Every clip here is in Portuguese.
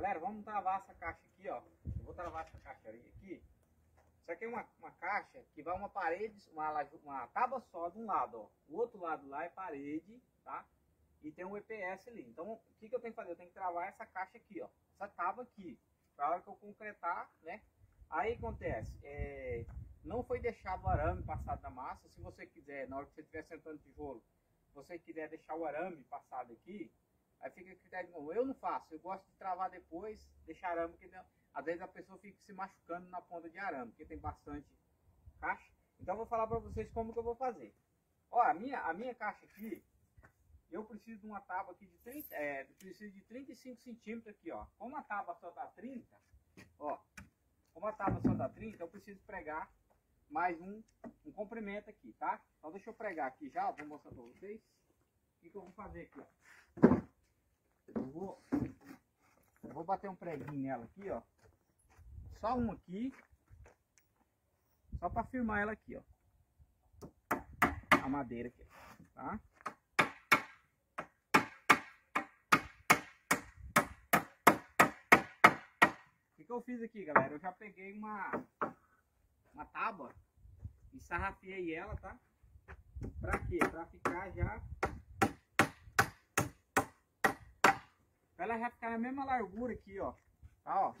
Galera, vamos travar essa caixa aqui, ó. Eu vou travar essa caixaria aqui. Isso aqui é uma, uma caixa que vai uma parede, uma, uma tábua só de um lado, ó. O outro lado lá é parede, tá? E tem um EPS ali. Então, o que, que eu tenho que fazer? Eu tenho que travar essa caixa aqui, ó. Essa tábua aqui. Pra hora que eu concretar, né? Aí acontece, é, não foi deixado o arame passado na massa. Se você quiser, na hora que você estiver sentando tijolo, você quiser deixar o arame passado aqui, aí fica a critério de novo. Eu não faço, eu gosto de travar depois, deixar arame, porque às vezes a pessoa fica se machucando na ponta de arame, porque tem bastante caixa. Então eu vou falar para vocês como que eu vou fazer. Ó, a minha, a minha caixa aqui, eu preciso de uma tábua aqui de 30, é, preciso de 35 centímetros aqui, ó. Como a tábua só dá 30, ó, como a tábua só dá 30, eu preciso pregar mais um, um comprimento aqui, tá? Então deixa eu pregar aqui já, vou mostrar para vocês. O que, que eu vou fazer aqui, ó. Vou, vou bater um preguinho nela aqui, ó. Só um aqui. Só para firmar ela aqui, ó. A madeira aqui, tá? O que, que eu fiz aqui, galera? Eu já peguei uma, uma tábua e sarrafiei ela, tá? Pra quê? Pra ficar já... Ela já ficar na mesma largura aqui, ó. Tá, ó.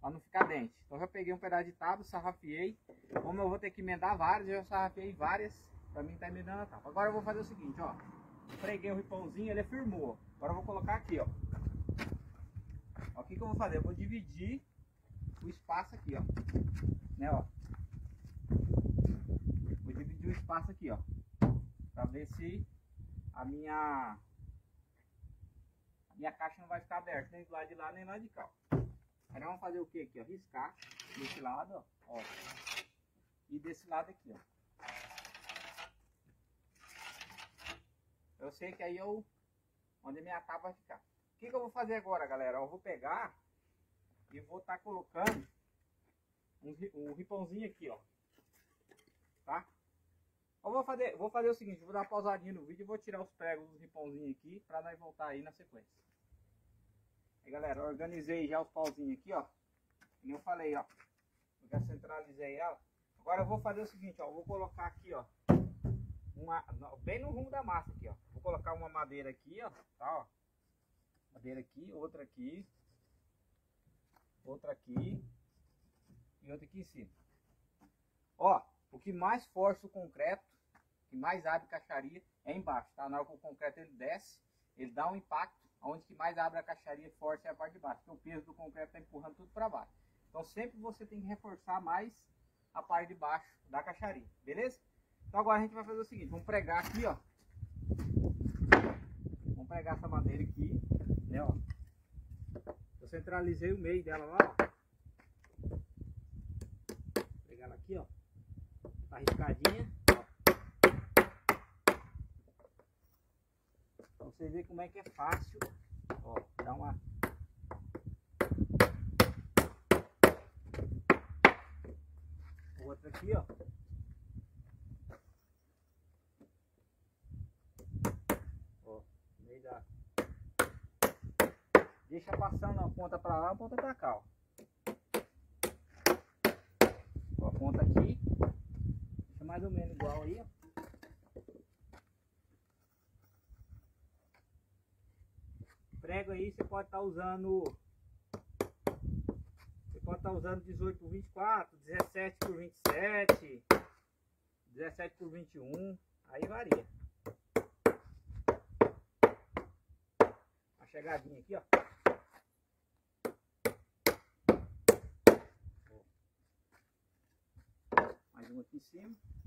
Pra não ficar dente. Então já peguei um pedaço de tábua, sarrafiei. Como eu vou ter que emendar várias, eu já sarrafiei várias pra mim tá emendando a tábua. Agora eu vou fazer o seguinte, ó. Preguei o ripãozinho, ele firmou. Agora eu vou colocar aqui, ó. ó o que, que eu vou fazer? Eu vou dividir o espaço aqui, ó. Né, ó. Vou dividir o espaço aqui, ó. Pra ver se a minha minha caixa não vai ficar aberta nem do lado de lá nem do lado de cá. Nós vamos fazer o que aqui, ó? Riscar desse lado, ó. ó. E desse lado aqui, ó. Eu sei que aí eu onde a minha tábua vai ficar. O que, que eu vou fazer agora, galera? Eu vou pegar e vou estar tá colocando um, um ripãozinho aqui, ó. Tá? Eu vou fazer, vou fazer o seguinte, vou dar uma pausadinha no vídeo e vou tirar os pregos dos ripãozinhos aqui para nós voltar aí na sequência. Aí, galera, organizei já os pauzinhos aqui, ó. Como eu falei, ó. Eu já centralizei ela. Agora eu vou fazer o seguinte, ó. Eu vou colocar aqui, ó. Uma, bem no rumo da massa aqui, ó. Vou colocar uma madeira aqui, ó. Tá, ó. Madeira aqui, outra aqui. Outra aqui. E outra aqui em cima. Ó, o que mais força o concreto, que mais abre caixaria, é embaixo, tá? Na hora que o concreto ele desce, ele dá um impacto, onde que mais abre a caixaria forte é a parte de baixo, porque o peso do concreto está empurrando tudo para baixo. Então sempre você tem que reforçar mais a parte de baixo da caixaria, beleza? Então agora a gente vai fazer o seguinte, vamos pregar aqui, ó. Vamos pregar essa madeira aqui, né, ó. Eu centralizei o meio dela lá, ó. Pegar ela aqui, ó. Tá riscadinha, ó. Pra vocês verem como é que é fácil, ó. Dá uma... Outra aqui, ó. Deixa passando a ponta para lá, a ponta para cá, ó. ó. A ponta aqui, deixa mais ou menos igual aí, ó. Você pode estar tá usando você pode estar tá usando 18 por 24, 17 por 27, 17 por 21, aí varia. A chegadinha aqui, ó. Mais um aqui em cima.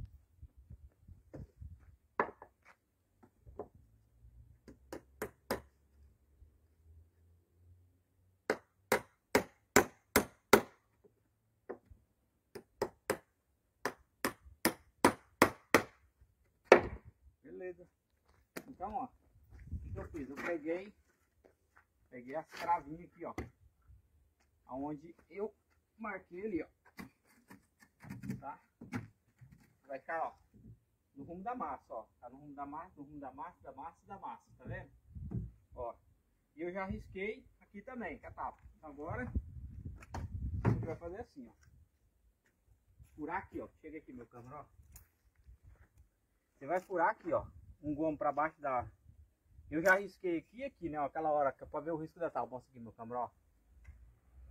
Beleza. Então, ó, o que eu fiz? Eu peguei, peguei as cravinhas aqui, ó, aonde eu marquei ali, ó, tá? vai ficar, ó, no rumo da massa, ó. Tá no rumo da massa, no rumo da massa, da massa, da massa, tá vendo? Ó. E eu já risquei aqui também, é a tapa. Então agora, a gente vai fazer assim, ó. Furar aqui, ó. Chega aqui, meu câmera, ó. Você vai furar aqui, ó. Um gomo pra baixo da... Eu já risquei aqui e aqui, né? Ó, aquela hora é pra ver o risco da tábua. Mostra aqui, meu câmera, ó.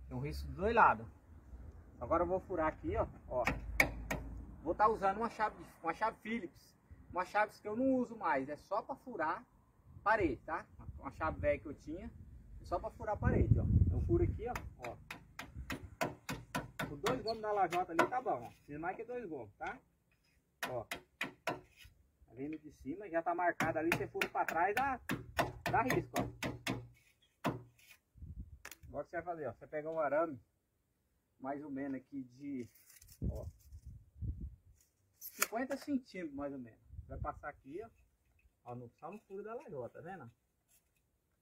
Tem um risco dos dois lados. Agora eu vou furar aqui, ó. ó. Vou estar tá usando uma chave, uma chave Phillips. Uma chave que eu não uso mais. É só para furar parede, tá? Uma chave velha que eu tinha. É só para furar parede, ó. Eu furo aqui, ó. ó. Os dois gomos da lajota ali tá bom, ó. Precisa mais que dois gomos, tá? Ó. Vindo de cima, já tá marcado ali. Você fura para trás, dá, dá risco, ó. Agora você vai fazer, ó. Você pega um arame, mais ou menos aqui de, ó. 50 centímetros mais ou menos. Vai passar aqui, ó. ó no, só no furo da lagoa, tá vendo?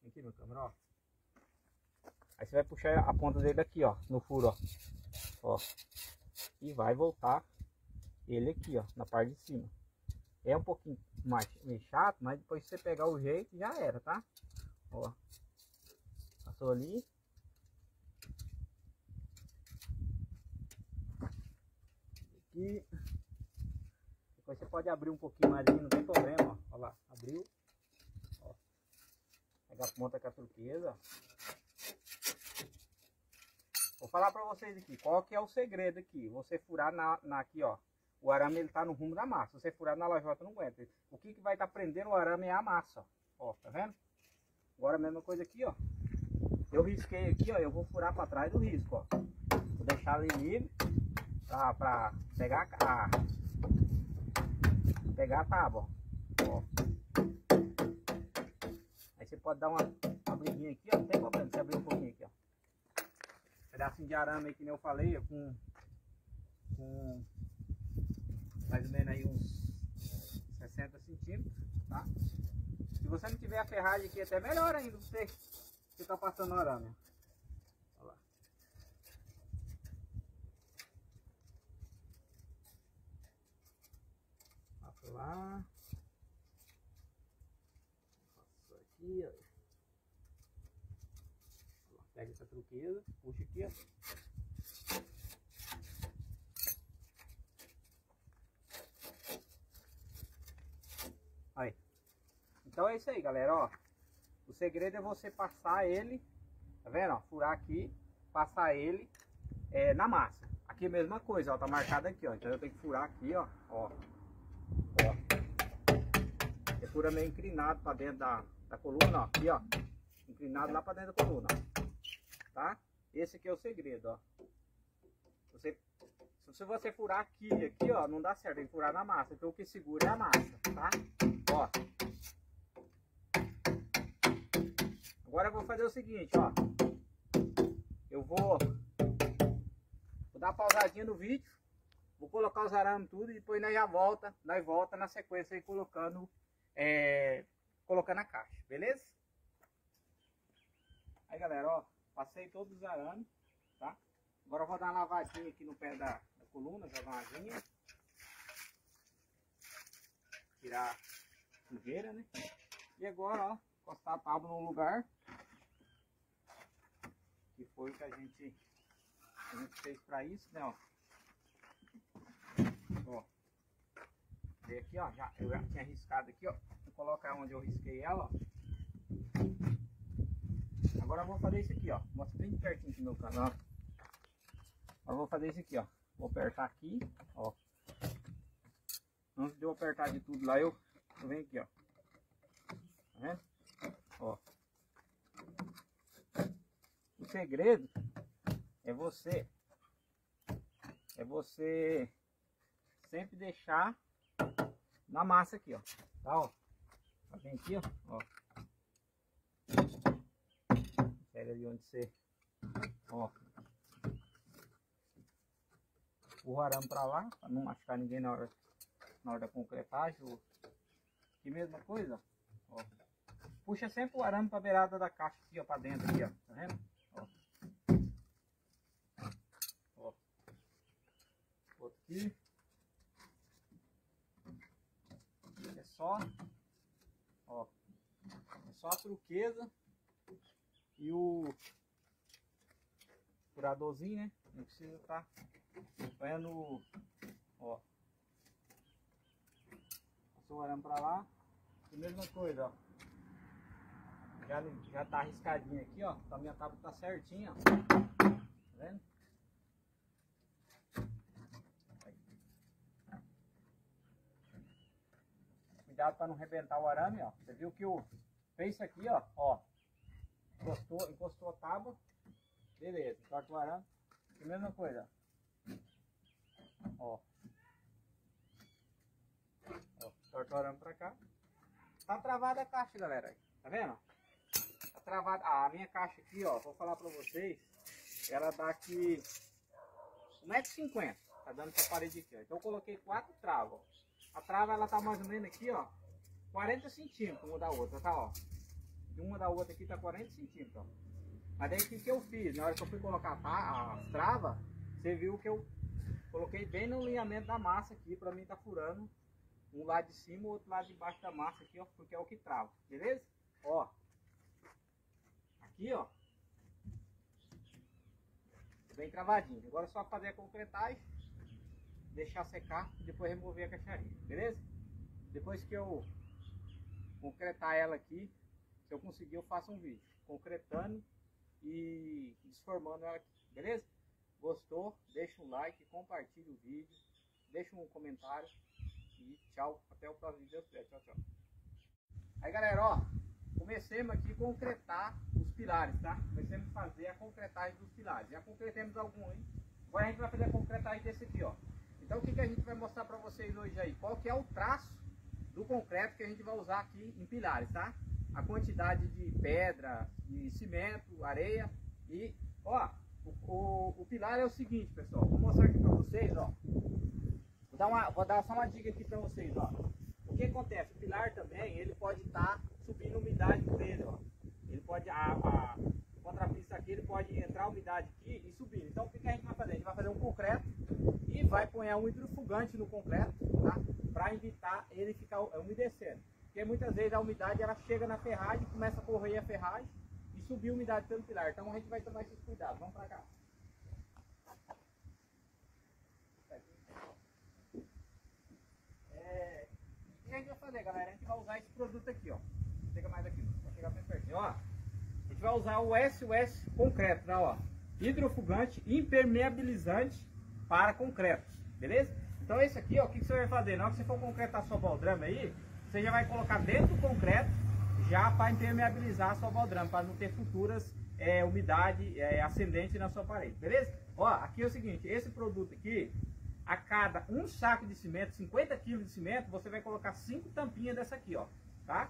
Aqui, meu câmera, ó. Aí você vai puxar a ponta dele aqui, ó, no furo, ó. Ó. E vai voltar ele aqui, ó, na parte de cima. É um pouquinho mais chato, mas depois você pegar o jeito já era, tá? Ó. Passou ali. Aqui. Depois você pode abrir um pouquinho mais aqui, não tem problema, ó. Olha lá, abriu. Ó. Pega a ponta com a turquesa. Vou falar pra vocês aqui, qual que é o segredo aqui. Você furar na, na aqui, ó. O arame ele tá no rumo da massa. Se você furar na lajota, não aguenta. O que, que vai estar tá prendendo o arame é a massa, ó. Tá vendo? Agora a mesma coisa aqui, ó. Eu risquei aqui, ó. Eu vou furar para trás do risco, ó. Vou deixar ele livre pra, pra pegar a, pegar a tábua, ó. Aí você pode dar uma abridinha aqui, ó, não tem problema você abrir um pouquinho aqui, ó. Pedacinho de arame aí, que nem eu falei, com, com mais ou menos aí uns 60 centímetros, tá? Se você não tiver a ferragem aqui, até melhor ainda, você que tá passando arame, lá. Passou aqui, ó. Pega essa truqueza, puxa aqui, ó. Aí. Então é isso aí, galera, ó. O segredo é você passar ele, tá vendo, ó? Furar aqui, passar ele é, na massa. Aqui é mesma coisa, ó, tá marcado aqui, ó. Então eu tenho que furar aqui, ó, ó. Ó. É fura meio inclinado para dentro da, da coluna, ó. Aqui, ó. Inclinado lá para dentro da coluna, ó. Tá? Esse aqui é o segredo, ó. Você, se você furar aqui aqui, ó, não dá certo. Tem que furar na massa. Então o que segura é a massa, tá? Ó. Agora eu vou fazer o seguinte, ó. Eu vou, vou dar pausadinha no vídeo. Vou colocar os arames tudo e depois nós já volta, nós volta na sequência aí colocando, é, colocando a caixa, beleza? Aí galera, ó, passei todos os arames, tá? Agora eu vou dar uma lavadinha aqui no pé da, da coluna, jogar uma aguinha. Tirar a sujeira, né? E agora, ó, encostar a tábua no lugar. Que foi o que a gente, a gente fez pra isso, né, ó. Ó. E aqui, ó, já, eu já tinha riscado aqui, ó. Vou colocar onde eu risquei ela, ó. Agora eu vou fazer isso aqui, ó. Mostra bem pertinho aqui no canal. Agora eu vou fazer isso aqui, ó. Vou apertar aqui, ó. Antes de eu apertar de tudo lá, eu, eu venho aqui, ó. Tá vendo? Ó. O segredo é você é você sempre deixar na massa aqui, ó. Tá, ó. Tá bem aqui, ó. ó. Pega ali onde você, ó. O arame pra lá, pra não machucar ninguém na hora, na hora da concretagem. Que mesma coisa, ó. Puxa sempre o arame pra beirada da caixa aqui, ó, pra dentro aqui, ó. Tá vendo? Ó. Ó. Outro aqui. só, ó, é só a truqueza E o furadorzinho, né? Não precisa estar tá acompanhando, ó. Passou o arame pra lá. A mesma coisa, ó. Já, já tá arriscadinho aqui, ó. Então minha tábua tá certinha, ó. Tá vendo? Cuidado para não arrebentar o arame, ó. Você viu que o fez isso aqui, ó, ó. Encostou, encostou a tábua. Beleza, corta o arame. E mesma coisa. Ó. Ó, corta o arame pra cá. Tá travada a caixa, galera. Tá vendo? Travada. Ah, a minha caixa aqui, ó, vou falar pra vocês. Ela dá aqui 1,50m. Tá dando essa parede aqui, ó. Então eu coloquei quatro travas, ó. A trava ela tá mais ou menos aqui, ó. 40 centímetros uma da outra, tá, ó. De uma da outra aqui tá 40 centímetros, ó. Mas daí o que, que eu fiz? Na hora que eu fui colocar a, a trava, você viu que eu coloquei bem no alinhamento da massa aqui, pra mim tá furando um lado de cima, o outro lado de baixo da massa aqui, ó, porque é o que trava, beleza? Ó. Aqui, ó. Bem travadinho. Agora é só fazer a concretagem, deixar secar e depois remover a caixaria, beleza? Depois que eu concretar ela aqui, se eu conseguir eu faço um vídeo concretando e desformando ela aqui, beleza? Gostou? Deixa um like, compartilha o vídeo, deixa um comentário e tchau, até o próximo vídeo, tchau, tchau. Aí galera, ó, comecemos aqui a concretar os pilares, tá? Comecemos a fazer a concretagem dos pilares, já concretemos algum aí, agora a gente vai fazer a concretagem desse aqui, ó. Então o que, que a gente vai mostrar para vocês hoje aí? Qual que é o traço do concreto que a gente vai usar aqui em pilares, tá? A quantidade de pedra, de cimento, areia e, ó, o, o, o pilar é o seguinte, pessoal, vou mostrar aqui para vocês, ó. Vou dar, uma, vou dar só uma dica aqui para vocês, ó. Que acontece? O pilar também, ele pode estar tá subindo umidade por ele, ó. Ele pode, a, a contrapista aqui, ele pode entrar umidade aqui e subir. Então, o que, que a gente vai fazer? A gente vai fazer um concreto e vai pôr um hidrofugante no concreto, tá? Para evitar ele ficar umedecendo. Porque muitas vezes a umidade ela chega na ferragem, começa a correr a ferragem e subir a umidade pelo pilar. Então a gente vai tomar esses cuidados. Vamos para cá. É, o que a gente vai fazer, galera? A gente vai usar esse produto aqui, ó. Chega mais aqui, vai chegar bem pertinho, ó. A gente vai usar o SOS concreto, tá, ó. Hidrofugante impermeabilizante para concretos, beleza? Então esse aqui, ó, o que, que você vai fazer? Na hora que você for concretar sua baldrama aí, você já vai colocar dentro do concreto já para impermeabilizar a sua baldrama, para não ter futuras é, umidade é, ascendente na sua parede, beleza? Ó, aqui é o seguinte, esse produto aqui, a cada um saco de cimento, 50 kg de cimento, você vai colocar cinco tampinhas dessa aqui, ó, tá?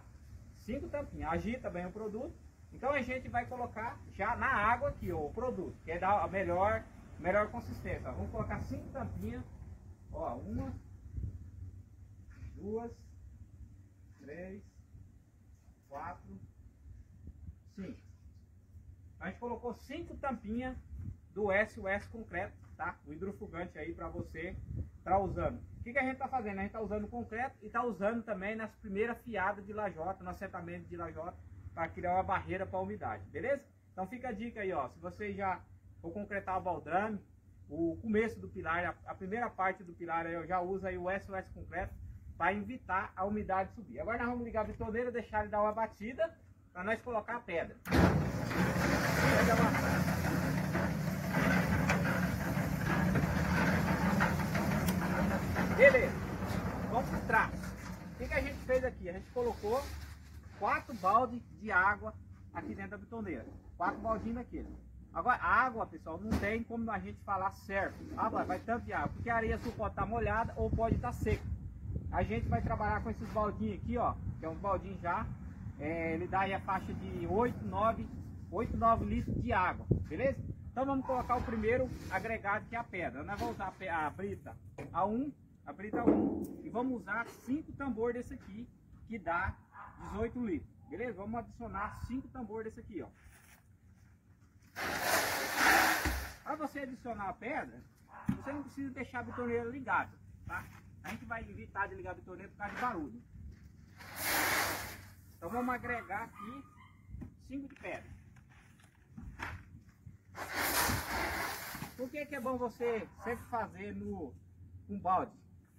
Cinco tampinhas, agita bem o produto. Então a gente vai colocar já na água aqui, ó, o produto, que é dar a melhor, melhor consistência. Vamos colocar cinco tampinhas, ó, uma, duas, três, quatro, cinco. A gente colocou cinco tampinhas do SOS concreto, tá? O hidrofugante aí para você tá usando. O que, que a gente está fazendo? A gente está usando concreto e está usando também nas primeiras fiadas de lajota, no assentamento de lajota, para criar uma barreira para a umidade, beleza? Então fica a dica aí, ó. Se você já for concretar o baldrame, o começo do pilar, a, primeira parte do pilar eu já uso aí o SOS concreto para evitar a umidade subir. Agora nós vamos ligar a bitoneira, deixar ele dar uma batida para nós colocar a pedra. Beleza, vamos para traço. O que, que a gente fez aqui? A gente colocou quatro baldes de água aqui dentro da bitoneira. Quatro baldinhos daquele. Agora, a água, pessoal, não tem como a gente falar certo. Ah, vai, vai tanto de água, porque a areia pode estar molhada ou pode estar seca. A gente vai trabalhar com esses baldinhos aqui, ó, que é um baldinho já. É, ele dá aí a faixa de 8, 9, 8, 9 litros de água, beleza? Então vamos colocar o primeiro agregado que é a pedra. Nós vamos usar a brita A1, habilitar tá um. E vamos usar cinco tambor desse aqui, que dá 18 litros. Beleza? Vamos adicionar cinco tambor desse aqui, ó. Para você adicionar a pedra, você não precisa deixar a bitoneira ligada, tá? A gente vai evitar de ligar a bitoneira por causa de barulho. Então vamos agregar aqui 5 de pedra. Por que, que é bom você sempre fazer no, com balde?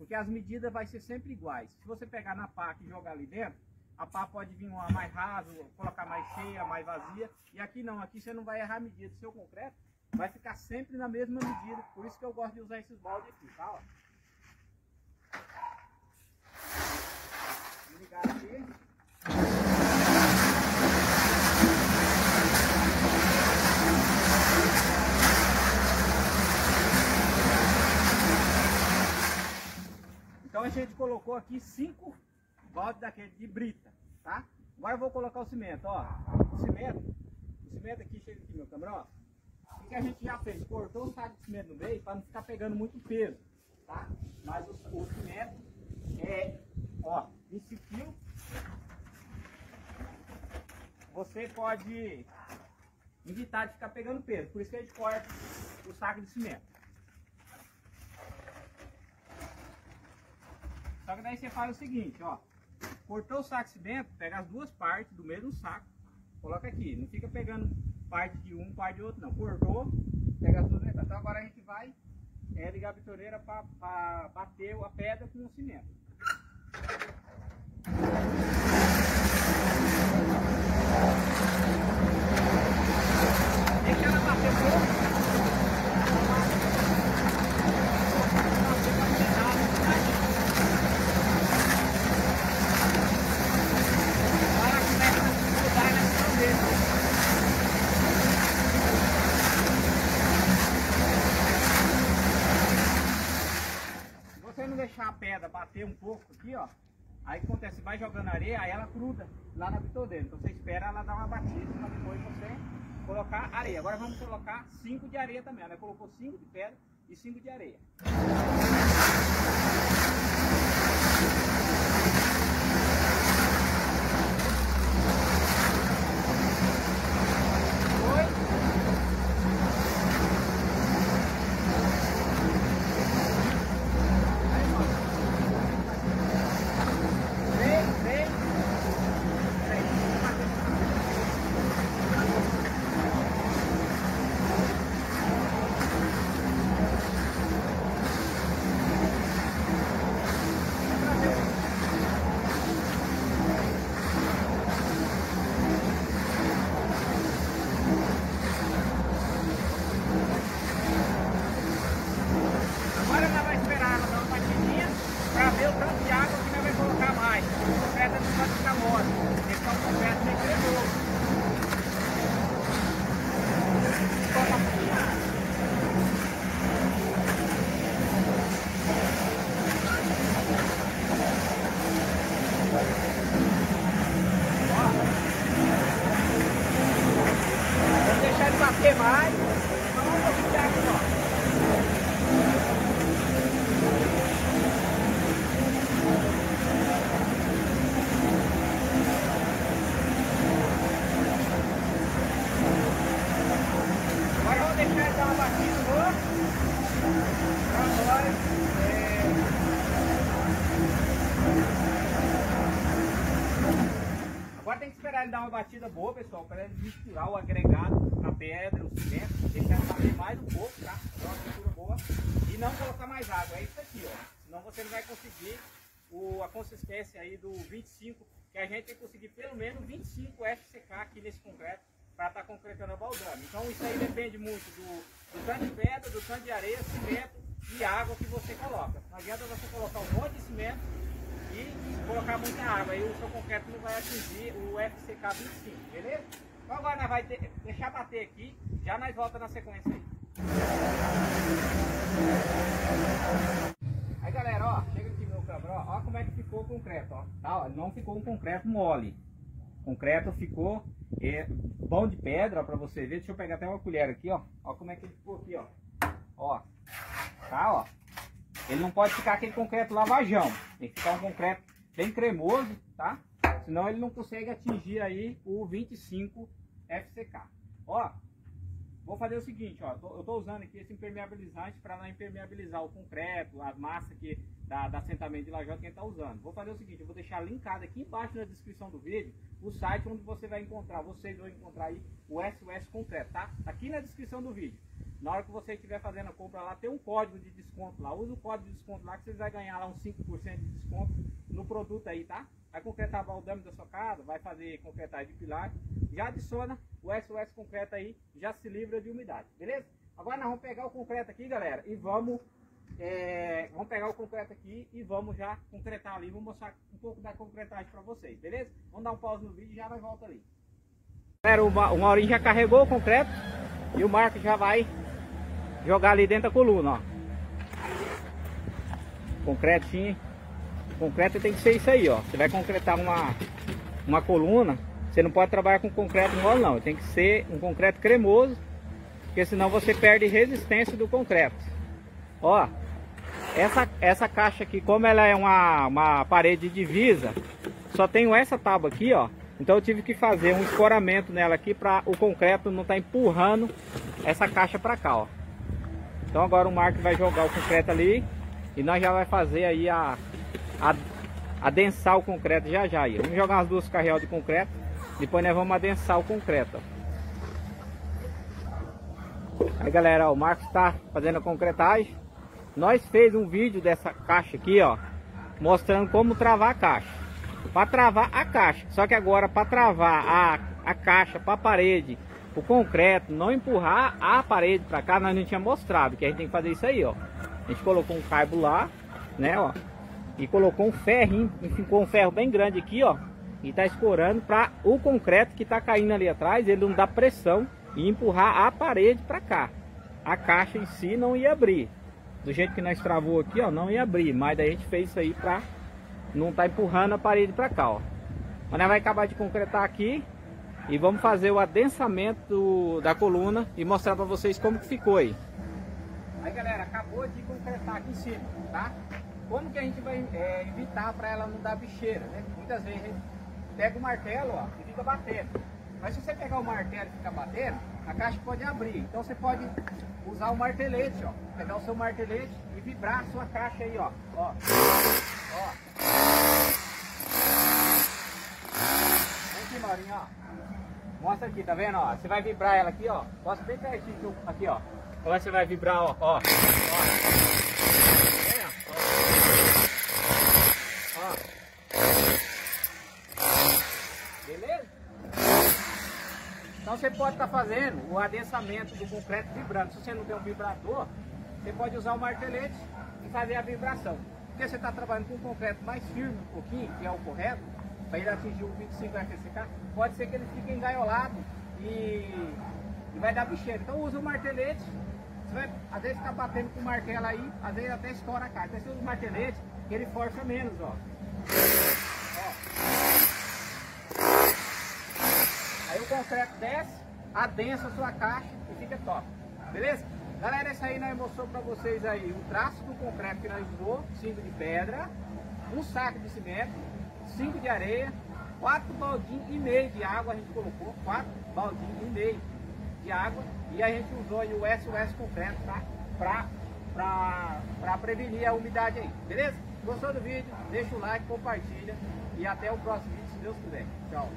Porque as medidas vai ser sempre iguais. Se você pegar na pá e jogar ali dentro, a pá pode vir uma mais rasa, colocar mais cheia, mais vazia. E aqui não, aqui você não vai errar a medida seu concreto. Vai ficar sempre na mesma medida. Por isso que eu gosto de usar esses baldes aqui, tá? Ó. Ligar aqui. Então a gente colocou aqui cinco baldes daquele de brita, tá? Agora eu vou colocar o cimento, ó. O cimento, o cimento aqui, chega aqui meu ó. O que a gente já fez? Cortou o saco de cimento no meio para não ficar pegando muito peso, tá? Mas o, o cimento é, ó, esse fio. Você pode evitar de ficar pegando peso. Por isso que a gente corta o saco de cimento. Só que daí você faz o seguinte, ó. Cortou o saco cimento, pega as duas partes do mesmo saco, coloca aqui. Não fica pegando parte de um, parte de outro, não. Cortou, pega as duas Então agora a gente vai é, ligar a bitoneira para bater a pedra com o cimento. Deixa ela bater pouco. Agora começa a mudar na ação dele. Se você não deixar a pedra bater um pouco aqui, ó, aí acontece? Vai jogando areia, aí ela gruda lá na bitoneira. Então você espera ela dar uma batida para depois você colocar areia. Agora vamos colocar 5 de areia também. Ela colocou 5 de pedra e 5 de areia. Foi. Aí, mano. Vem, vem. Vem. Agora nós vamos esperar ela dar uma batidinha para ver o tanto de água que nós vamos colocar mais. O concreto não pode ficar mole. Esse é um concreto bem cremoso. Toma aqui. Vamos deixar ele bater mais. Vamos um pouquinho de água só. Agora vamos deixar ele dar uma batida. Pra nós. é, Agora tem que esperar ele dar uma batida boa, pessoal, para ele misturar o agregado, a pedra, o cimento, deixar ele bater mais um pouco, tá? Dar uma mistura boa. E não colocar mais água. É isso aqui, ó. Senão você não vai conseguir o, a consistência aí do 25, que a gente tem que conseguir pelo menos 25 FCK aqui nesse concreto para estar concretando a baldame. Então isso aí depende muito do, do tanto de pedra, do tanto de areia, cimento e água que você coloca. Não adianta você colocar um monte de cimento e colocar muita água, aí o seu concreto não vai atingir o FCK 25, beleza? Então agora nós vamos deixar bater aqui, já nós volta na sequência aí. Aí galera, ó, chega aqui no câmera, ó, ó como é que ficou o concreto, ó. Tá, ó, não ficou um concreto mole. O concreto ficou é, bom de pedra, ó, pra você ver. Deixa eu pegar até uma colher aqui, ó. Ó como é que ele ficou aqui, ó. Ó, tá, ó. Ele não pode ficar aquele concreto lavajão. Tem que ficar um concreto bem cremoso, tá? Senão ele não consegue atingir aí o 25 FCK. Ó, vou fazer o seguinte, ó. eu tô usando aqui esse impermeabilizante para não impermeabilizar o concreto, as massas que, da, da assentamento de lajota que a gente tá usando. Vou fazer o seguinte, eu vou deixar linkado aqui embaixo na descrição do vídeo o site onde você vai encontrar, vocês vão encontrar aí o SOS Concreto, tá? Tá Aqui na descrição do vídeo. na hora que você estiver fazendo a compra lá, tem um código de desconto lá. Usa o código de desconto lá que vocês vão ganhar lá uns 5% de desconto no produto aí, tá? Vai concretar o baldame da sua casa, vai fazer concretagem de pilar. Já adiciona o SOS concreto aí, já se livra de umidade, beleza? Agora nós vamos pegar o concreto aqui, galera, e vamos... É, vamos pegar o concreto aqui e vamos já concretar ali. Vou mostrar um pouco da concretagem para vocês, beleza? Vamos dar um pause no vídeo e já vai volta ali. Galera, o Maurinho já carregou o concreto e o Marcos já vai jogar ali dentro da coluna, ó. Concretinho. Concreto tem que ser isso aí, ó. Você vai concretar uma, uma coluna, você não pode trabalhar com concreto mole não. Tem que ser um concreto cremoso, porque senão você perde resistência do concreto. Ó, essa, essa caixa aqui, como ela é uma, uma parede de divisa, só tenho essa tábua aqui, ó. Então eu tive que fazer um escoramento nela aqui para o concreto não estar tá empurrando essa caixa para cá, ó. Então agora o Marco vai jogar o concreto ali e nós já vai fazer aí a, a adensar o concreto já já aí. Vamos jogar umas duas carreolas de concreto, depois nós vamos adensar o concreto. Aí galera, ó, o Marcos está fazendo a concretagem. Nós fez um vídeo dessa caixa aqui, ó, mostrando como travar a caixa. Para travar a caixa. Só que agora para travar a, a caixa para a parede o concreto, não empurrar a parede para cá, nós não tinha mostrado que a gente tem que fazer isso aí, ó. A gente colocou um cabo lá, né, ó, e colocou um ferrinho, ficou um ferro bem grande aqui, ó, e tá escorando para o concreto que tá caindo ali atrás, ele não dá pressão e empurrar a parede para cá. A caixa em si não ia abrir. Do jeito que nós travou aqui, ó, não ia abrir, mas daí a gente fez isso aí para não tá empurrando a parede para cá, ó. Mas nós vai acabar de concretar aqui e vamos fazer o adensamento da coluna e mostrar para vocês como que ficou aí. Aí galera, acabou de concretar aqui em cima, tá? Como que a gente vai é, evitar para ela não dar bicheira, né? Muitas vezes a gente pega o martelo ó, e fica batendo. Mas se você pegar o martelo e ficar batendo, a caixa pode abrir. Então você pode usar o martelete, ó. Pegar o seu martelete e vibrar a sua caixa aí, ó. Ó. Ó. Vem aqui, Maurinho, ó. Mostra aqui, tá vendo? Ó, você vai vibrar ela aqui, ó. Mostra bem pertinho aqui, ó. Agora você vai vibrar, ó. ó. Beleza? Então você pode estar tá fazendo o adensamento do concreto vibrando. Se você não tem um vibrador, você pode usar o martelete e fazer a vibração. Porque você está trabalhando com um concreto mais firme um pouquinho, que é o correto, para ele atingir o 25 FCK, pode ser que ele fique engaiolado e, e vai dar bicheiro. Então usa o martelete, você vai às vezes ficar batendo com o martelo aí, às vezes até estoura a caixa. Então você usa o martelete, que ele força menos, ó. Aí o concreto desce, adensa a sua caixa e fica top. Beleza? Galera, essa aí nós mostrou para vocês aí o traço do concreto que nós usou, 5 de pedra, um saco de cimento, 5 de areia, 4 baldinhos e meio de água a gente colocou, 4 baldinhos e meio de água e a gente usou aí o SOS concreto tá? pra, pra prevenir a umidade aí, beleza? Gostou do vídeo? Deixa o like, compartilha e até o próximo vídeo se Deus quiser. Tchau!